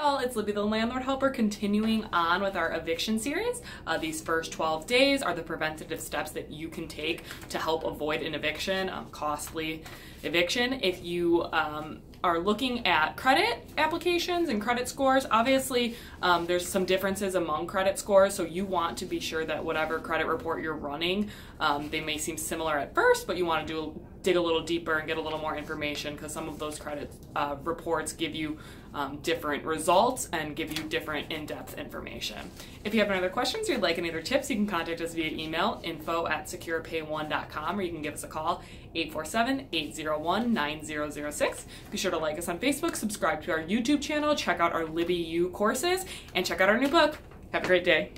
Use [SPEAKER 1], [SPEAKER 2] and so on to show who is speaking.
[SPEAKER 1] all, it's Libby the Landlord Helper continuing on with our eviction series. Uh, these first 12 days are the preventative steps that you can take to help avoid an eviction, um, costly eviction. If you um, are looking at credit applications and credit scores, obviously um, there's some differences among credit scores, so you want to be sure that whatever credit report you're running, um, they may seem similar at first, but you want to do dig a little deeper and get a little more information because some of those credit uh, reports give you um, different results and give you different in-depth information. If you have any other questions or you'd like any other tips, you can contact us via email, info at securepay1.com, or you can give us a call, 847-801-9006. Be sure to like us on Facebook, subscribe to our YouTube channel, check out our Libby U courses, and check out our new book. Have a great day.